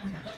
Música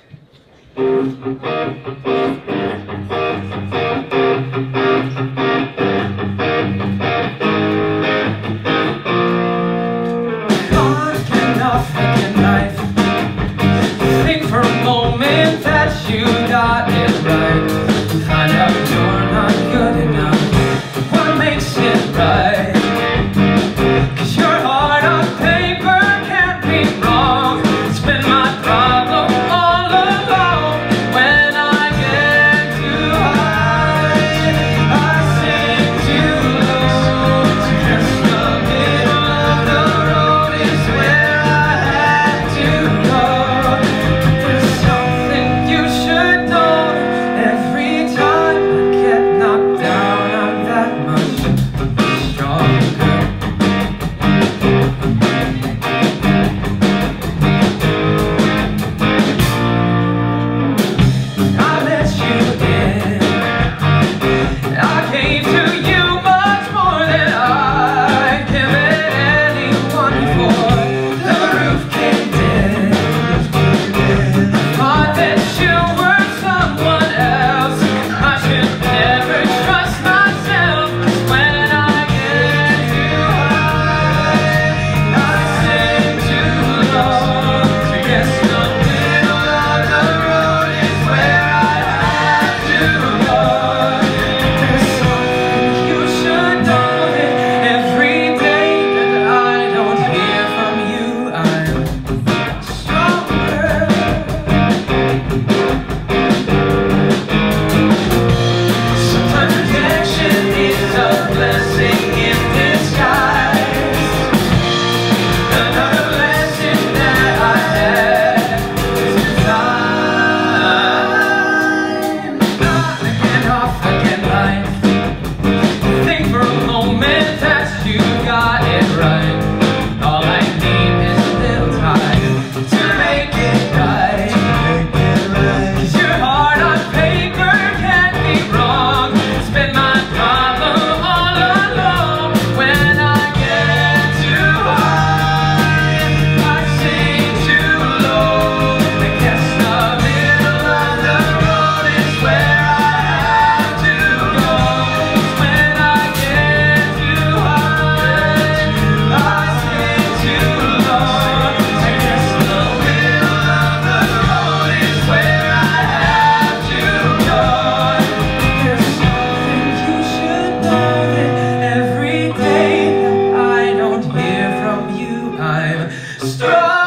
Stop!